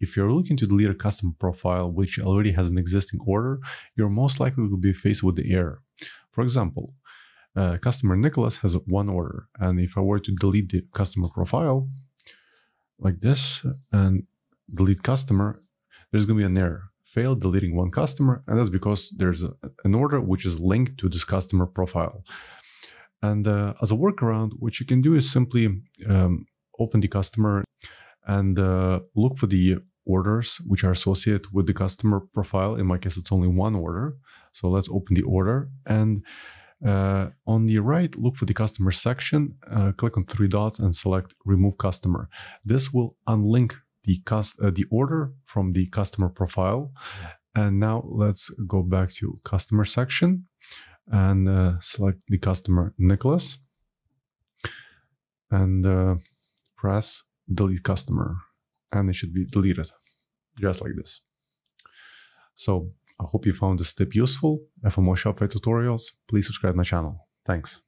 if you're looking to delete a customer profile which already has an existing order, you're most likely to be faced with the error. For example, uh, customer Nicholas has one order, and if I were to delete the customer profile like this and delete customer, there's going to be an error. Fail deleting one customer, and that's because there's a, an order which is linked to this customer profile. And uh, as a workaround, what you can do is simply um, open the customer and uh, look for the orders which are associated with the customer profile. In my case, it's only one order. So let's open the order. And uh, on the right, look for the customer section, uh, click on three dots and select remove customer. This will unlink the, uh, the order from the customer profile. And now let's go back to customer section and uh, select the customer Nicholas and uh, press delete customer and it should be deleted just like this. So I hope you found this tip useful and for more Shopify tutorials, please subscribe my channel. Thanks.